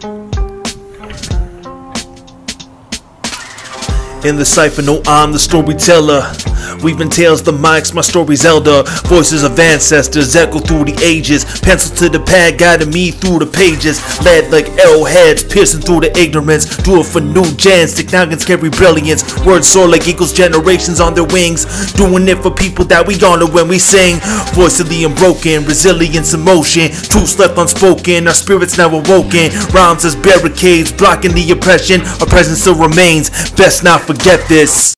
Thank you. In the cipher, no, I'm the storyteller. Weaving tales, the mics, my story's elder. Voices of ancestors echo through the ages. Pencil to the pad, guiding me through the pages. Led like arrowheads, piercing through the ignorance. Do it for new gens, stick noggins carry brilliance. Words soar like eagles, generations on their wings. Doing it for people that we honor when we sing. Voice of the unbroken, resilience in motion. Truths left unspoken, our spirits now awoken. Rhymes as barricades, blocking the oppression. Our presence still remains. Best not forget this.